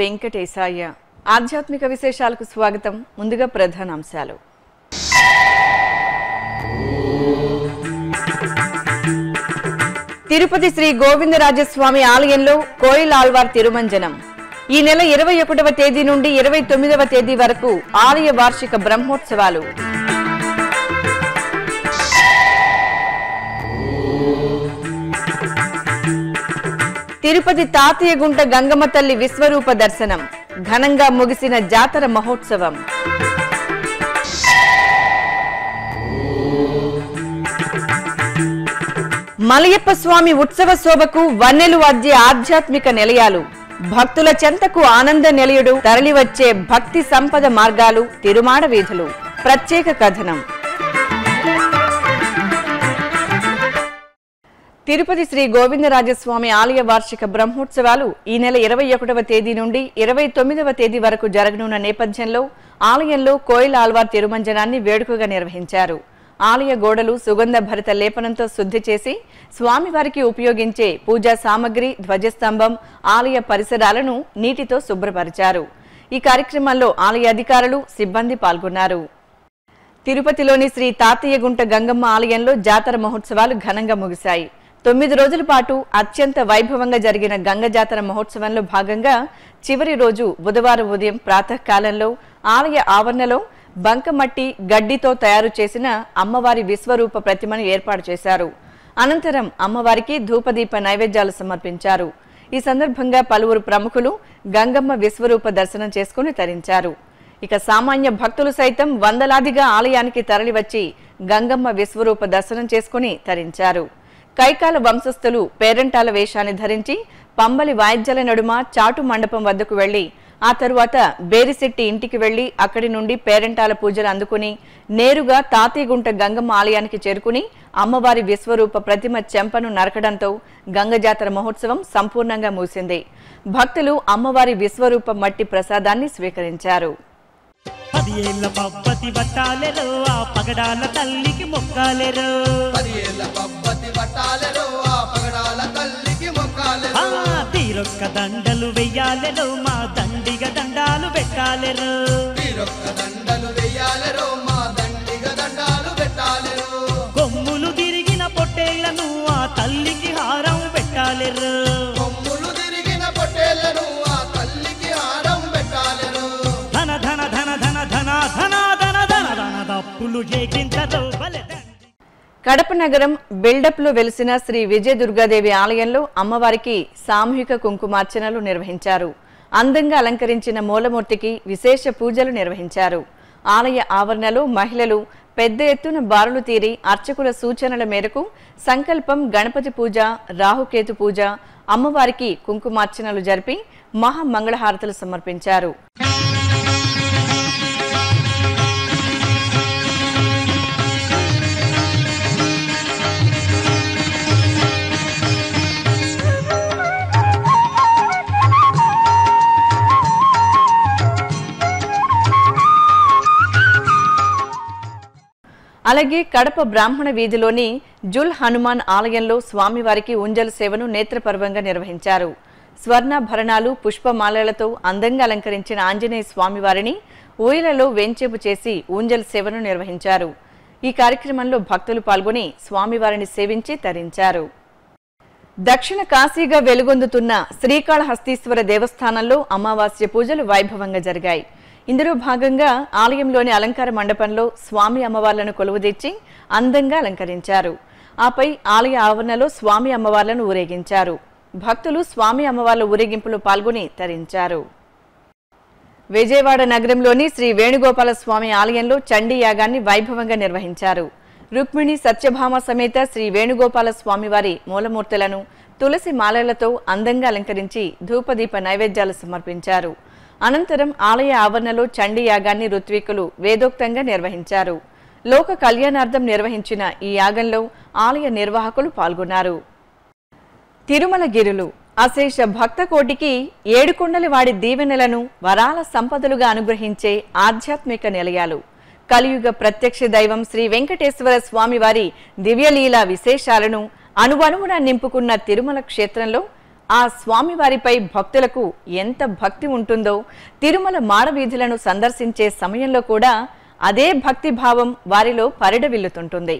వెంకటేశాయ ఆధ్యాత్మిక విశేషాలకు స్వాగతం. ముందుగా ప్రధానాంశాలు. తిరుపతి శ్రీ గోవిందరాజస్వామి ఆలయంలో కోయిల్ ఆల్వార్ తిరుమంజనం. ఈ నెల ఇరవై ఒకటవ తేదీ నుండి ఇరవై తొమ్మిదవ తేదీ వరకు ఆలయ వార్షిక బ్రహ్మోత్సవాలు. తిరుపతి తాతయ్యగుంట గంగమ్మ తల్లి విశ్వరూప దర్శనం. ఘనంగా ముగిసిన జాతర మహోత్సవం. మలయప్ప స్వామి ఉత్సవ శోభకు వన్నెలు అద్దే ఆధ్యాత్మిక నిలయాలు. భక్తుల చెంతకు ఆనంద నిలయుడు తరలివచ్చే భక్తి సంపద మార్గాలు తిరుమాడ వీధులు. ప్రత్యేక కథనం. తిరుపతి శ్రీ గోవిందరాజస్వామి ఆలయ వార్షిక బ్రహ్మోత్సవాలు ఈ నెల ఇరవై ఒకటవ తేదీ నుండి ఇరవై తొమ్మిదవ తేదీ వరకు జరగనున్న నేపథ్యంలో ఆలయంలో కోయిల్ ఆల్వార్ తిరుమంజనాన్ని వేడుకగా నిర్వహించారు. ఆలయ గోడలు సుగంధ భరిత లేపనంతో శుద్ధి చేసి స్వామివారికి ఉపయోగించే పూజా సామగ్రి ధ్వజస్తంభం ఆలయ పరిసరాలను నీటితో శుభ్రపరిచారు. ఈ కార్యక్రమంలో ఆలయ అధికారులు సిబ్బంది పాల్గొన్నారు. తిరుపతిలోని శ్రీ తాతయ్యగుంట గంగమ్మ ఆలయంలో జాతర మహోత్సవాలు ఘనంగా ముగిశాయి. తొమ్మిది రోజుల పాటు అత్యంత వైభవంగా జరిగిన గంగ జాతర మహోత్సవంలో భాగంగా చివరి రోజు బుధవారం ఉదయం ప్రాతకాలంలో ఆలయ ఆవరణలో బంకమట్టి గడ్డితో తయారు చేసిన అమ్మవారి విశ్వరూప ప్రతిమను ఏర్పాటు చేశారు. అనంతరం అమ్మవారికి ధూపదీప నైవేద్యాలు సమర్పించారు. ఈ సందర్భంగా పలువురు ప్రముఖులు గంగమ్మ విశ్వరూప దర్శనం చేసుకుని తరించారు. ఇక సామాన్య భక్తులు సైతం వందలాదిగా ఆలయానికి తరలివచ్చి గంగమ్మ విశ్వరూప దర్శనం చేసుకుని తరించారు. కైకాల వంశస్థులు పేరంటాల వేషాన్ని ధరించి పంబలి వాయిద్యాల నడుమ చాటు మండపం వద్దకు వెళ్ళి ఆ తరువాత బేరిశెట్టి ఇంటికి వెళ్ళి అక్కడి నుండి పేరంటాల పూజలు అందుకుని నేరుగా తాతీగుంట గంగమ్మ ఆలయానికి చేరుకుని అమ్మవారి విశ్వరూప ప్రతిమ చెంపను నరకడంతో గంగజాతర మహోత్సవం సంపూర్ణంగా మూసింది భక్తులు అమ్మవారి విశ్వరూప మట్టి ప్రసాదాన్ని స్వీకరించారు. పది ఏళ్ళ పబ్బతి పట్టాలెరో ఆ పగడాల తల్లికి మొక్కాలెరో. పది ఏళ్ళ పబ్బతి పట్టాలెరో ఆ పగడాల తల్లికి మొక్కాలెరో. తీరొక్క దండలు వెయ్యాలెరో మా దండిగ దండాలు పెట్టాలెరో. తీరొక్క కడప నగరం బిల్డప్లో వెలిసిన శ్రీ విజయ దుర్గాదేవి ఆలయంలో అమ్మవారికి సామూహిక కుంకుమార్చనలు నిర్వహించారు. అందంగా అలంకరించిన మూలమూర్తికి విశేష పూజలు నిర్వహించారు. ఆలయ ఆవరణలో మహిళలు పెద్ద ఎత్తున బారులు తీరి అర్చకుల సూచనల మేరకు సంకల్పం గణపతి పూజ రాహుకేతు పూజ అమ్మవారికి కుంకుమార్చనలు జరిపి మహామంగళహారతులు సమర్పించారు. అలాగే కడప బ్రాహ్మణ వీధిలోని జుల్ హనుమాన్ ఆలయంలో స్వామివారికి ఉంజల్ సేవను నేత్రపర్వంగా నిర్వహించారు. స్వర్ణాభరణాలు పుష్పమాలలతో అందంగా అలంకరించిన ఆంజనేయ స్వామివారిని ఊయలలో వెంచేపు చేసి ఉంజల్ సేవను నిర్వహించారు. ఈ కార్యక్రమంలో భక్తులు పాల్గొని స్వామివారిని సేవించి తరించారు. దక్షిణ కాశీగా వెలుగొందుతున్న శ్రీకాళహస్తీశ్వర దేవస్థానంలో అమావాస్య పూజలు వైభవంగా జరిగాయి. ఇందులో భాగంగా ఆలయంలోని అలంకార మండపంలో స్వామి అమ్మవార్లను కొలువుదీర్చి అందంగా అలంకరించారు. ఆపై ఆలయ ఆవరణలో స్వామి అమ్మవార్లను ఊరేగించారు. భక్తులు స్వామి అమ్మవార్ల ఊరేగింపులో పాల్గొని తరించారు. విజయవాడ నగరంలోని శ్రీ వేణుగోపాల స్వామి ఆలయంలో చండీ యాగాన్ని వైభవంగా నిర్వహించారు. రుక్మిణి సత్యభామ సమేత శ్రీ వేణుగోపాల స్వామివారి మూలమూర్తులను తులసి మాలలతో అందంగా అలంకరించి ధూపదీప నైవేద్యాలు సమర్పించారు. అనంతరం ఆలయ ఆవరణలో చండీ యాగాన్ని ఋత్వికులు వేదోక్తంగా నిర్వహించారు. లోక కళ్యాణార్థం నిర్వహించిన ఈ యాగంలో ఆలయ నిర్వాహకులు పాల్గొన్నారు. తిరుమల గిరులు అశేష భక్త కోటికి ఏడుకొండల వాడి దీవెనలను వరాల సంపదలుగా అనుగ్రహించే ఆధ్యాత్మిక నిలయాలు. కలియుగ ప్రత్యక్ష దైవం శ్రీ వెంకటేశ్వర స్వామివారి దివ్యలీల విశేషాలను అణువణువున నింపుకున్న తిరుమల క్షేత్రంలో ఆ స్వామివారిపై భక్తులకు ఎంత భక్తి ఉంటుందో తిరుమల మాడవీధులను సందర్శించే సమయంలో కూడా అదే భక్తిభావం వారిలో పరిడవిల్లుతుంటుంది.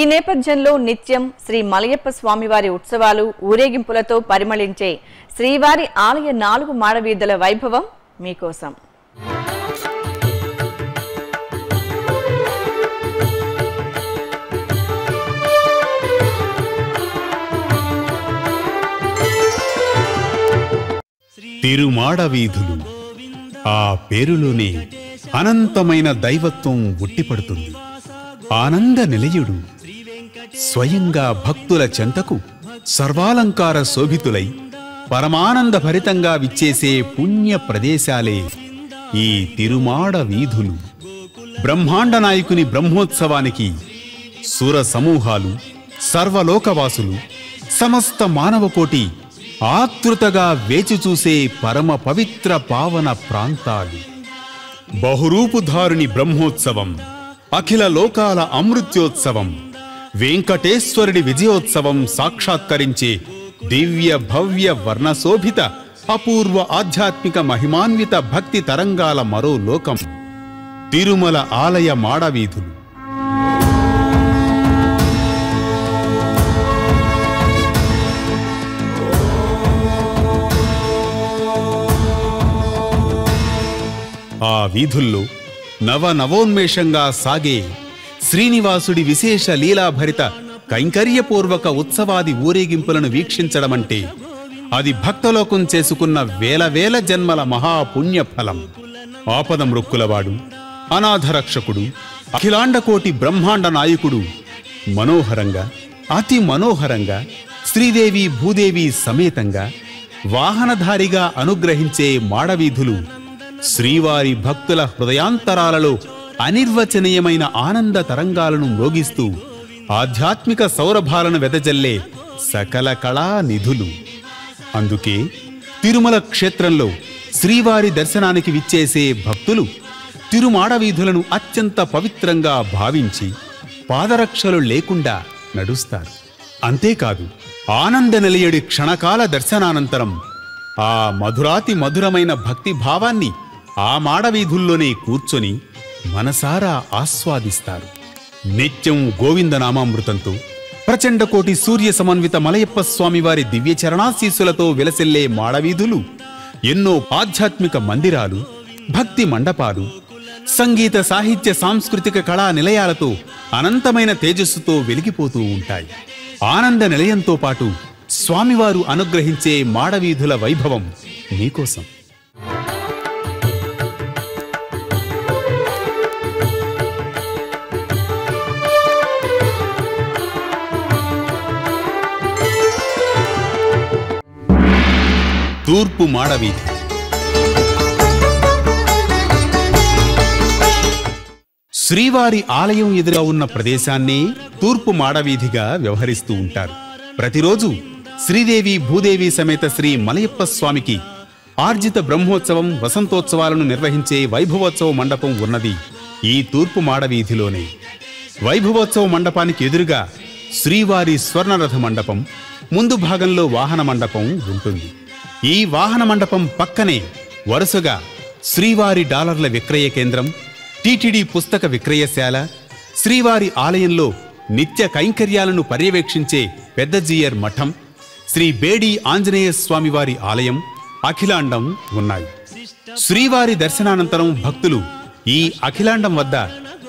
ఈ నేపథ్యంలో నిత్యం శ్రీ మలయప్ప స్వామివారి ఉత్సవాలు ఊరేగింపులతో పరిమళించే శ్రీవారి ఆలయ నాలుగు మాడవీధుల వైభవం మీకోసం. తిరుమాడ వీధులు ఆ పేరులోనే అనంతమైన దైవత్వం ఉట్టిపడుతుంది. ఆనంద నిలయుడు స్వయంగా భక్తుల చెంతకు సర్వాలంకార శోభితులై పరమానంద భరితంగా విచ్చేసే పుణ్య ప్రదేశాలే ఈ తిరుమాడ వీధులు బ్రహ్మాండ నాయకుని బ్రహ్మోత్సవానికి సుర సమూహాలు సర్వలోకవాసులు సమస్త మానవకోటి ఆతృతగా వేచిచూసే పరమ పవిత్ర పావన ప్రాంతాలు. బహురూపుధారుని బ్రహ్మోత్సవం అఖిల లోకాల అమృత్యోత్సవం వెంకటేశ్వరుడి విజయోత్సవం సాక్షాత్కరించే దివ్య భవ్య వర్ణశోభిత అపూర్వ ఆధ్యాత్మిక మహిమాన్విత భక్తి తరంగాల మరో లోకం తిరుమల ఆలయ మాడవీధులు. ఆ వీధుల్లో నవ నవోన్మేషంగా సాగే శ్రీనివాసుడి విశేష లీలాభరిత కైంకర్యపూర్వక ఉత్సవాది ఊరేగింపులను వీక్షించడమంటే అది భక్తలోకం చేసుకున్న వేల వేల జన్మల మహాపుణ్యఫలం. ఆపద మృక్కులవాడు అనాథరక్షకుడు అఖిలాండకోటి బ్రహ్మాండ నాయకుడు మనోహరంగా అతి మనోహరంగా శ్రీదేవి భూదేవి సమేతంగా వాహనధారిగా అనుగ్రహించే మాడవీధులు శ్రీవారి భక్తుల హృదయాంతరాలలో అనిర్వచనీయమైన ఆనంద తరంగాలను మ్రోగిస్తూ ఆధ్యాత్మిక సౌరభాలను వెదజల్లే సకల కళా నిధులు. అందుకే తిరుమల క్షేత్రంలో శ్రీవారి దర్శనానికి విచ్చేసే భక్తులు తిరుమాడ వీధులను అత్యంత పవిత్రంగా భావించి పాదరక్షలు లేకుండా నడుస్తారు. అంతేకాదు ఆనంద నిలయడి క్షణకాల దర్శనానంతరం ఆ మధురాతి మధురమైన భక్తి భావాన్ని ఆ మాడవీధుల్లోనే కూర్చొని మనసారా ఆస్వాదిస్తారు. నిత్యం గోవిందనామామృతంతో ప్రచండకోటి సూర్య సమన్విత మలయప్ప స్వామివారి దివ్య చరణాశీసులతో విలసిల్లే మాడవీధులు ఎన్నో ఆధ్యాత్మిక మందిరాలు భక్తి మండపాలు సంగీత సాహిత్య సాంస్కృతిక కళా నిలయాలతో అనంతమైన తేజస్సుతో వెలిగిపోతూ ఉంటాయి. ఆనంద నిలయంతో పాటు స్వామివారు అనుగ్రహించే మాడవీధుల వైభవం మీకోసం. తూర్పు మాడవీధి శ్రీవారి ఆలయం ఎదురుగా ఉన్న ప్రదేశాన్ని తూర్పు మాడవీధిగా వ్యవహరిస్తూ ఉంటారు. ప్రతిరోజు శ్రీదేవి భూదేవి సమేత శ్రీ మలయప్ప స్వామికి ఆర్జిత బ్రహ్మోత్సవం వసంతోత్సవాలను నిర్వహించే వైభవోత్సవ మండపం ఉన్నది ఈ తూర్పు మాడవీధిలోనే. వైభవోత్సవ మండపానికి ఎదురుగా శ్రీవారి స్వర్ణరథ మండపం ముందు భాగంలో వాహన మండపం ఉంటుంది. ఈ వాహన మండపం పక్కనే వరుసగా శ్రీవారి డాలర్ల విక్రయ కేంద్రం టీటీడీ పుస్తక విక్రయశాల శ్రీవారి ఆలయంలో నిత్య కైంకర్యాలను పర్యవేక్షించే పెద్ద జీయర్ మఠం శ్రీ బేడి ఆంజనేయ స్వామివారి ఆలయం అఖిలాండం ఉన్నాయి. శ్రీవారి దర్శనానంతరం భక్తులు ఈ అఖిలాండం వద్ద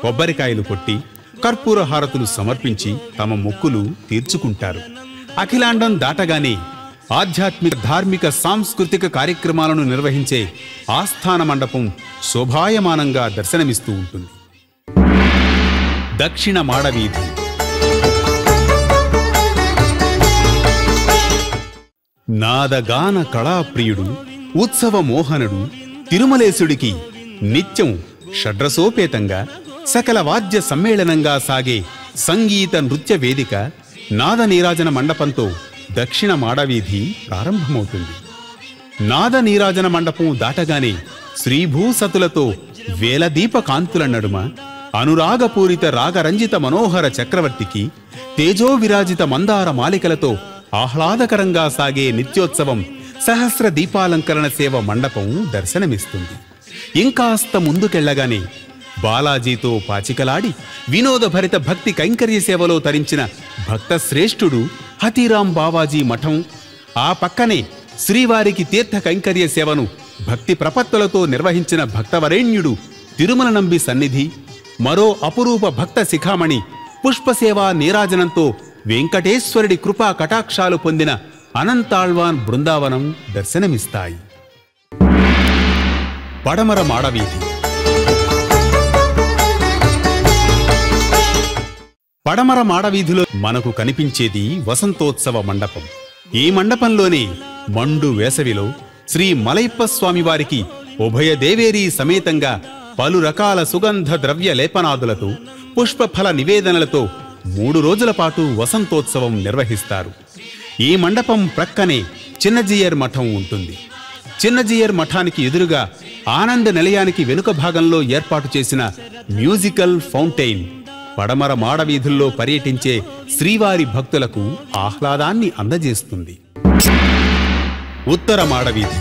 కొబ్బరికాయలు కొట్టి కర్పూర హారతులు సమర్పించి తమ మొక్కులు తీర్చుకుంటారు. అఖిలాండం దాటగానే ఆధ్యాత్మిక ధార్మిక సాంస్కృతిక కార్యక్రమాలను నిర్వహించే ఆస్థాన మండపం శోభాయమానంగా దర్శనమిస్తూ ఉంటుంది. దక్షిణ మాడవీధి. నాదగాన కళాప్రియుడు ఉత్సవ మోహనుడు తిరుమలేశుడికి నిత్యం షడ్రసోపేతంగా సకల వాద్య సమ్మేళనంగా సాగే సంగీత నృత్య వేదిక నాద నీరాజన మండపంతో దక్షిణ మాడవీధి ప్రారంభమవుతుంది. నాద నీరాజన మండపం దాటగానే శ్రీభూసతులతో వేలదీప కాంతుల నడుమ అనురాగపూరిత రాగరంజిత మనోహర చక్రవర్తికి తేజోవిరాజిత మందార మాలికలతో ఆహ్లాదకరంగా సాగే నిత్యోత్సవం సహస్ర దీపాలంకరణ సేవ మండపం దర్శనమిస్తుంది. ఇంకాస్త ముందుకెళ్ళగానే బాలాజీతో పాచికలాడి వినోదభరిత భక్తి కైంకర్య సేవలో తరించిన భక్త శ్రేష్ఠుడు హతీరాం బావాజీ మఠం ఆ పక్కనే శ్రీవారికి తీర్థ కైంకర్య సేవను భక్తి ప్రపత్తులతో నిర్వహించిన భక్తవరేణ్యుడు తిరుమల నంబి సన్నిధి మరో అపురూప భక్త శిఖామణి పుష్పసేవా నీరాజనంతో వెంకటేశ్వరుడి కృపా కటాక్షాలు పొందిన అనంతాళ్వాన్ బృందావనం దర్శనమిస్తాయి. పడమర మాడవీధి పడమర మాడవీధిలో మనకు కనిపించేది వసంతోత్సవ మండపం. ఈ మండపంలోనే మండు వేసవిలో శ్రీ మలయప్ప స్వామివారికి ఉభయ దేవేరీ సమేతంగా పలు రకాల సుగంధ ద్రవ్య లేపనాదులతో పుష్పఫల నివేదనలతో మూడు రోజుల పాటు వసంతోత్సవం నిర్వహిస్తారు. ఈ మండపం ప్రక్కనే చిన్నజీయర్ మఠం ఉంటుంది. చిన్నజీయర్ మఠానికి ఎదురుగా ఆనంద నిలయానికి వెనుక భాగంలో ఏర్పాటు చేసిన మ్యూజికల్ ఫౌంటైన్ పడమర మాడవీధుల్లో పర్యటించే శ్రీవారి భక్తులకు ఆహ్లాదాన్ని అందజేస్తుంది. ఉత్తర మాడవీధి.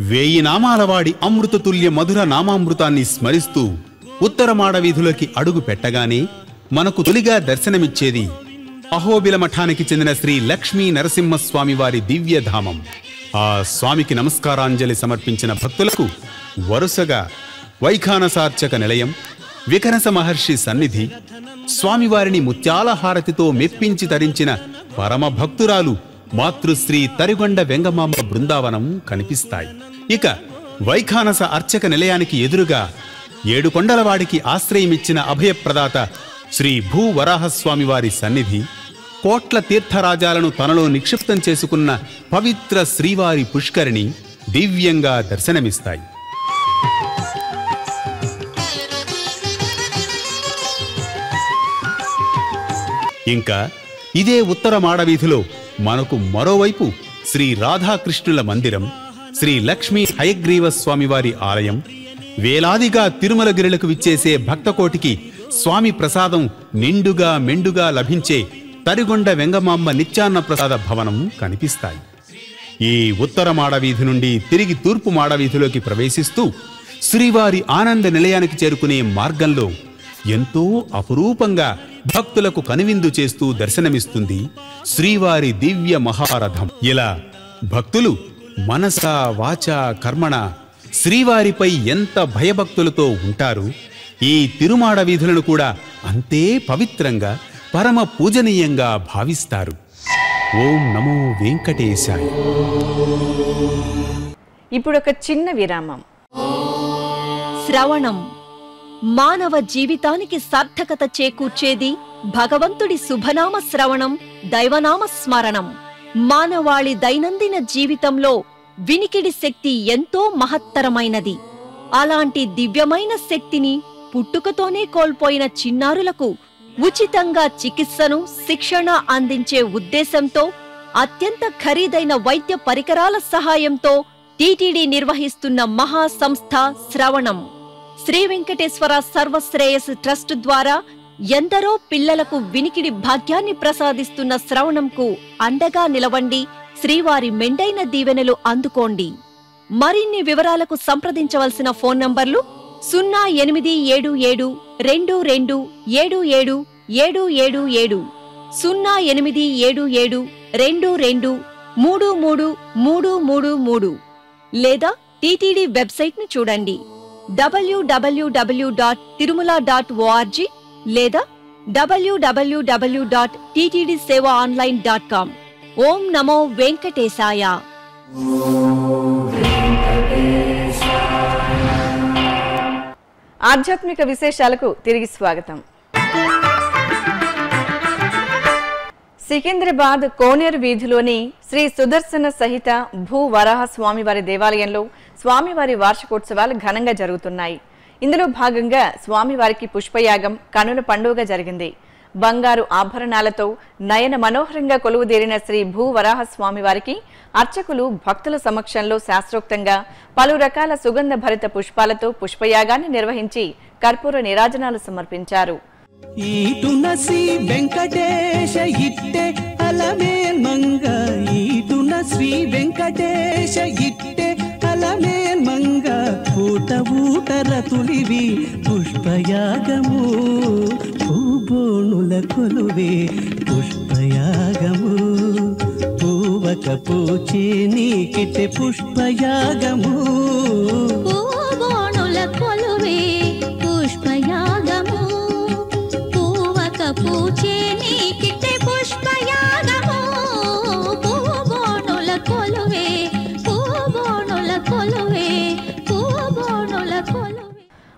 వేయి నామాలవాడి అమృతతుల్య మధుర నామామృతాన్ని స్మరిస్తూ ఉత్తర మాడవీధులకి అడుగు పెట్టగానే మనకు తొలిగా దర్శనమిచ్చేది అహోబిల మఠానికి చెందిన శ్రీ లక్ష్మీ నరసింహస్వామి వారి దివ్యధామం. ఆ స్వామికి నమస్కారాంజలి సమర్పించిన భక్తులకు వరుసగా వైఖానసార్చక నిలయం వికనస మహర్షి సన్నిధి స్వామివారిని ముత్యాల హారతితో మెప్పించి తరించిన పరమ భక్తురాలు మాతృశ్రీ తరిగొండ వెంగమాంబ బృందావనం కనిపిస్తాయి. ఇక వైఖానస అర్చక నిలయానికి ఎదురుగా ఏడుకొండలవాడికి ఆశ్రయమిచ్చిన అభయప్రదాత శ్రీ భూ వరాహస్వామి వారి సన్నిధి కోట్ల తీర్థరాజాలను తనలో నిక్షిప్తం చేసుకున్న పవిత్ర శ్రీవారి పుష్కరిణి దివ్యంగా దర్శనమిస్తాయి. ఇంకా ఇదే ఉత్తర మాడవీధిలో మనకు మరోవైపు శ్రీ రాధాకృష్ణుల మందిరం శ్రీ లక్ష్మీ హయగ్రీవ స్వామివారి ఆలయం వేలాదిగా తిరుమలగిరులకు విచ్చేసే భక్తకోటికి స్వామి ప్రసాదం నిండుగా మెండుగా లభించే తరిగొండ వెంగమాంబ నిత్యాన్న ప్రసాద భవనం కనిపిస్తాయి. ఈ ఉత్తర మాడవీధి నుండి తిరిగి తూర్పు మాడవీధిలోకి ప్రవేశిస్తూ శ్రీవారి ఆనంద నిలయానికి చేరుకునే మార్గంలో ఎంతో అపురూపంగా భక్తులకు కనువిందు చేస్తూ దర్శనమిస్తుంది శ్రీవారి దివ్య మహారథం. ఇలా భక్తులు మనస వాచ కర్మణ శ్రీవారిపై ఎంత భయభక్తులతో ఉంటారు ఈ తిరుమాడ వీధులను కూడా అంతే పవిత్రంగా పరమ పూజనీయంగా భావిస్తారు. ఓం నమో వెంకటేశాయ. ఇప్పుడు ఒక చిన్న విరామం. శ్రవణం. మానవ జీవితానికి సార్థకత చేకూర్చేది భగవంతుడి శుభనామ శ్రవణం దైవనామ స్మరణం. మానవాళి దైనందిన జీవితంలో వినికిడి శక్తి ఎంతో మహత్తరమైనది. అలాంటి దివ్యమైన శక్తిని పుట్టుకతోనే కోల్పోయిన చిన్నారులకు ఉచితంగా చికిత్సను శిక్షణ అందించే ఉద్దేశంతో అత్యంత ఖరీదైన వైద్య పరికరాల సహాయంతో టీటీడీ నిర్వహిస్తున్న మహా సంస్థ శ్రవణం. శ్రీ వెంకటేశ్వర సర్వశ్రేయస్ ట్రస్ట్ ద్వారా ఎందరో పిల్లలకు వినికిడి భాగ్యాన్ని ప్రసాదిస్తున్న శ్రవణంకు అండగా నిలవండి శ్రీవారి మెండైన దీవెనలు అందుకోండి. మరిన్ని వివరాలకు సంప్రదించవలసిన ఫోన్ నంబర్లు సున్నా ఎనిమిది ఏడు ఏడు రెండు రెండు ఏడు ఏడు ఏడు ఏడు ఏడు. సున్నా ఎనిమిది ఏడు ఏడు రెండు రెండు మూడు మూడు మూడు మూడు మూడు. లేదా టీటీడీ చూడండి. డబ్ల్యూ చూడండి డబ్ల్యూడబ్ల్యూడబ్ల్యూ డాట్ తిరుమల డాట్ ఓఆర్జీ లేదా డబ్ల్యూడబ్ల్యూడబ్ల్యూ dot TTD Seva online dot com. ఓం నమో వెంకటేశాయ. ఆధ్యాత్మిక విశేషాలకు తిరిగి స్వాగతం. సికింద్రాబాద్ కోనేరు వీధిలోని శ్రీ సుదర్శన సహిత భూ వరాహ స్వామివారి దేవాలయంలో స్వామివారి వార్షికోత్సవాలు ఘనంగా జరుగుతున్నాయి. ఇందులో భాగంగా స్వామివారికి పుష్పయాగం కనుల పండుగ జరిగింది. బంగారు ఆభరణాలతో నయన మనోహరంగా కొలువుదేరిన శ్రీ భూ వరాహ స్వామివారికి అర్చకులు భక్తుల సమక్షంలో శాస్త్రోక్తంగా పలు రకాల సుగంధ భరిత పుష్పాలతో పుష్పయాగాన్ని నిర్వహించి కర్పూర నిరాజనాలు సమర్పించారు. శ్రీ వెంకటేశ ఇట్టే అలమేల్ మంగ ఈటున శ్రీ ఊట ఊటర తులివి పుష్పయాగము. పూబోణుల కొలువే పుష్పయాగము. పూవక పూచే నీకిటే పుష్పయాగము.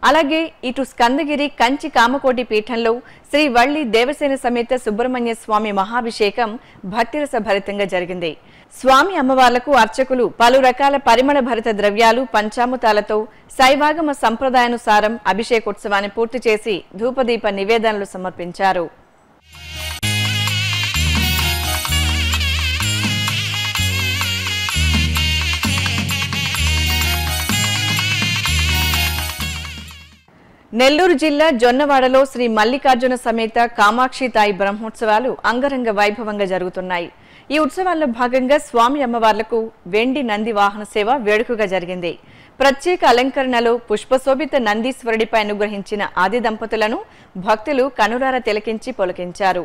అలాగే ఇటు స్కందగిరి కంచి కామకోటి పీఠంలో శ్రీ వల్లి దేవసేన సమేత సుబ్రహ్మణ్య స్వామి మహాభిషేకం భక్తిరస భరితంగా జరిగింది. స్వామి అమ్మవార్లకు అర్చకులు పలు రకాల పరిమళ భరిత ద్రవ్యాలు పంచామృతాలతో శైవాగమ సంప్రదాయానుసారం అభిషేకోత్సవాన్ని పూర్తి చేసి ధూపదీప నివేదనలు సమర్పించారు. నెల్లూరు జిల్లా జొన్నవాడలో శ్రీ మల్లికార్జున సమేత కామాక్షి తాయి బ్రహ్మోత్సవాలు అంగరంగ వైభవంగా జరుగుతున్నాయి. ఈ ఉత్సవాల్లో భాగంగా స్వామి అమ్మవార్లకు వెండి నంది వాహన సేవ వేడుకగా జరిగింది. ప్రత్యేక అలంకరణలో పుష్పశోభిత నందీశ్వరుడిపై అనుగ్రహించిన ఆది దంపతులను భక్తులు కనురార తిలకించి పొలకించారు.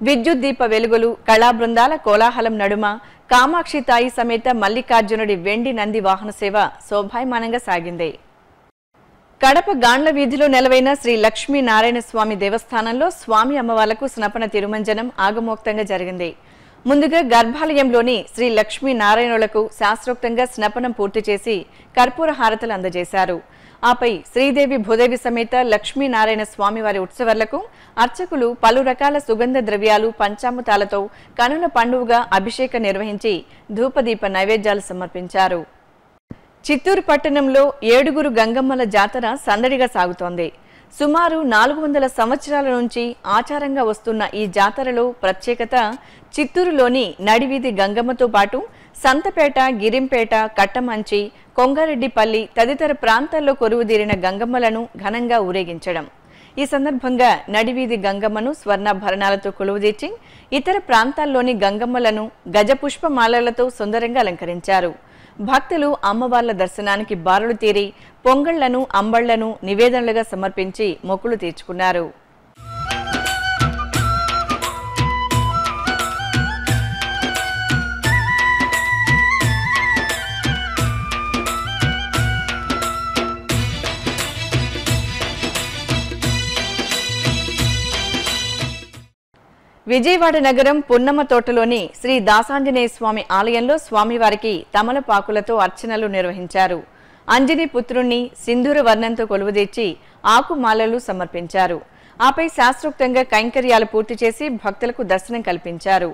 విద్యుత్ దీప వెలుగులు కళా బృందాల కోలాహలం నడుమ కామాక్షి తాయి సమేత మల్లికార్జునుడి వెండి నంది వాహన సేవ శోభాయమానంగా సాగింది. కడప గాండ్ల వీధిలో నెలవైన శ్రీ లక్ష్మీ నారాయణ స్వామి దేవస్థానంలో స్వామి అమ్మవార్లకు స్నపన తిరుమంజనం ఆగమోక్తంగా జరిగింది. ముందుగా గర్భాలయంలోని శ్రీ లక్ష్మీ నారాయణులకు శాస్త్రోక్తంగా స్నపనం పూర్తి చేసి కర్పూర హారతలు అందజేశారు. ఆపై శ్రీదేవి భూదేవి సమేత లక్ష్మీనారాయణ స్వామివారి ఉత్సవాలకు అర్చకులు పలు రకాల సుగంధ ద్రవ్యాలు పంచామృతాలతో కనుల పండుగగా అభిషేకం నిర్వహించి ధూపదీప నైవేద్యాలు సమర్పించారు. చిత్తూరు పట్టణంలో ఏడుగురు గంగమ్మల జాతర సందడిగా సాగుతోంది. సుమారు నాలుగు వందల సంవత్సరాల నుంచి ఆచారంగా వస్తున్న ఈ జాతరలో ప్రత్యేకత చిత్తూరులోని నడివీధి గంగమ్మతో పాటు సంతపేట గిరింపేట కట్టమంచి కొంగారెడ్డిపల్లి తదితర ప్రాంతాల్లో కొరువుదీరిన గంగమ్మలను ఘనంగా ఊరేగించడం. ఈ సందర్భంగా నడివీధి గంగమ్మను స్వర్ణాభరణాలతో కొలువుదీర్చి ఇతర ప్రాంతాల్లోని గంగమ్మలను గజపుష్పమాలలతో సుందరంగా అలంకరించారు. భక్తులు అమ్మవార్ల దర్శనానికి బారులు తీరి పొంగళ్ళను అంబళ్ళను నివేదనలుగా సమర్పించి మొక్కులు తీర్చుకున్నారు. విజయవాడ నగరం పున్నమ్మ తోటలోని శ్రీ దాసాంజనేయ స్వామి ఆలయంలో స్వామివారికి తమలపాకులతో అర్చనలు నిర్వహించారు. అంజని పుత్రుణ్ణి సింధూర వర్ణంతో కొలువుదీర్చి ఆకుమాలలు సమర్పించారు. ఆపై శాస్త్రోక్తంగా కైంకర్యాలు పూర్తి చేసి భక్తులకు దర్శనం కల్పించారు.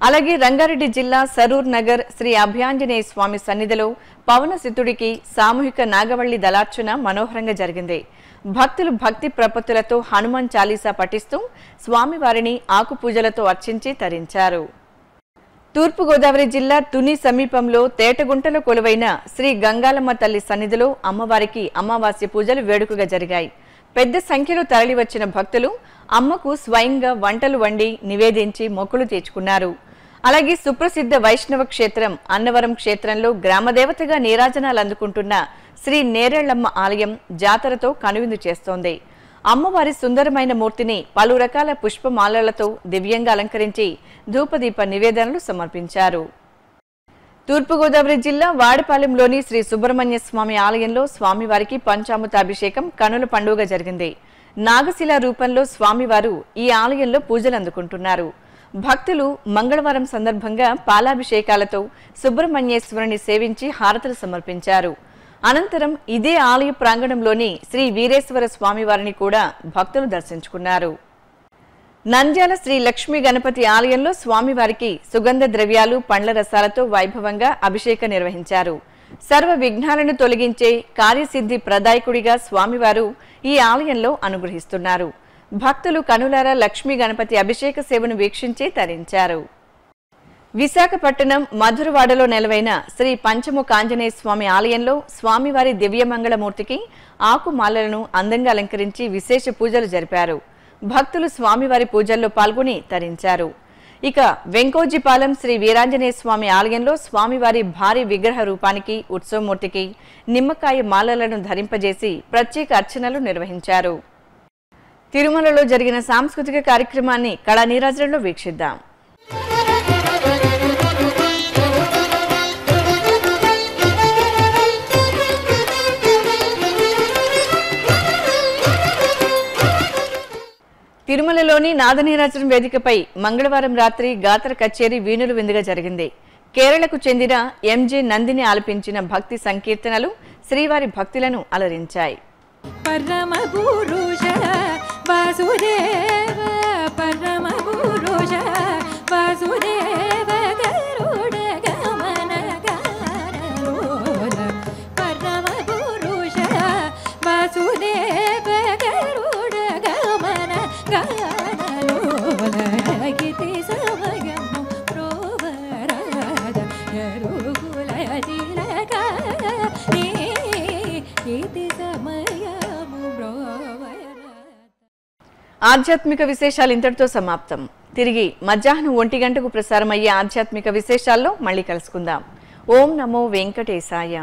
అలాగే రంగారెడ్డి జిల్లా సరూర్ నగర్ శ్రీ అభయాంజనేయ స్వామి సన్నిధిలో పవనసిద్ధుడికి సామూహిక నాగవల్లి దళార్చన మనోహరంగా జరిగింది. భక్తులు భక్తి ప్రపత్తులతో హనుమాన్ చాలీసా పఠిస్తూ స్వామివారిని ఆకుపూజలతో అర్చించి తరించారు. తూర్పుగోదావరి జిల్లా తుని సమీపంలో తేటగుంటలో కొలువైన శ్రీ గంగాలమ్మ తల్లి సన్నిధిలో అమ్మవారికి అమావాస్య పూజలు వేడుకగా జరిగాయి. పెద్ద సంఖ్యలో తరలివచ్చిన భక్తులు అమ్మకు స్వయంగా వంటలు వండి నివేదించి మొక్కులు తీర్చుకున్నారు. అలాగే సుప్రసిద్ధ వైష్ణవ క్షేత్రం అన్నవరం క్షేత్రంలో గ్రామదేవతగా నీరాజనాలు అందుకుంటున్న శ్రీ నేరేళ్ళమ్మ ఆలయం జాతరతో కనువిందు చేస్తోంది. అమ్మవారి సుందరమైన మూర్తిని పలు రకాల పుష్పమాలలతో దివ్యంగా అలంకరించి ధూపదీప నివేదనలు సమర్పించారు. తూర్పుగోదావరి జిల్లా వాడపాలెంలోని శ్రీ సుబ్రహ్మణ్య స్వామి ఆలయంలో స్వామివారికి పంచామృత అభిషేకం కనుల పండుగ జరిగింది. నాగశిల రూపంలో స్వామివారు ఈ ఆలయంలో పూజలు అందుకుంటున్నారు. భక్తులు మంగళవారం సందర్భంగా పాలాభిషేకాలతో సుబ్రహ్మణ్యేశ్వరుని సేవించి హారతులు సమర్పించారు. అనంతరం ఇదే ఆలయ ప్రాంగణంలోని శ్రీ వీరేశ్వర స్వామివారిని కూడా భక్తులు దర్శించుకున్నారు. నంద్యాల శ్రీ లక్ష్మీ గణపతి ఆలయంలో స్వామివారికి సుగంధ ద్రవ్యాలు పండ్ల రసాలతో వైభవంగా అభిషేకం నిర్వహించారు. సర్వ విఘ్నాలను తొలగించే కార్యసిద్ధి ప్రదాయకుడిగా స్వామివారు ఈ ఆలయంలో అనుగ్రహిస్తున్నారు. భక్తులు కనులారా లక్ష్మీ గణపతి అభిషేక సేవను వీక్షించి తరించారు. విశాఖపట్నం మధురవాడలో నెలవైన శ్రీ పంచముఖ ఆంజనేయ స్వామి ఆలయంలో స్వామివారి దివ్యమంగళమూర్తికి ఆకుమాలలను అందంగా అలంకరించి విశేష పూజలు జరిపారు. భక్తులు స్వామివారి పూజల్లో పాల్గొని తరించారు. ఇక వెంకోజీపాలెం శ్రీ వీరాంజనేయ స్వామి ఆలయంలో స్వామివారి భారీ విగ్రహ రూపానికి ఉత్సవమూర్తికి నిమ్మకాయ మాలలను ధరింపజేసి ప్రత్యేక అర్చనలు నిర్వహించారు. తిరుమలలో జరిగిన సాంస్కృతిక కార్యక్రమాన్ని కళా నీరాజనంలో వీక్షిద్దాం. తిరుమలలోని నాదనీరాజనం వేదికపై మంగళవారం రాత్రి గాత్ర కచేరీ వీణులు విందుగా జరిగింది. కేరళకు చెందిన ఎంజే నందిని ఆలపించిన భక్తి సంకీర్తనలు శ్రీవారి భక్తులను అలరించాయి. పరమ वासुदेव परमपुरुष वासुदेव। ఆధ్యాత్మిక విశేషాలు ఇంతటితో సమాప్తం. తిరిగి మధ్యాహ్నం ఒంటి గంటకు ప్రసారమయ్యే ఆధ్యాత్మిక విశేషాల్లో మళ్ళీ కలుసుకుందాం. ఓం నమో వెంకటేశాయ.